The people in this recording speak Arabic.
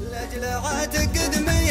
لأجل قدم دمي.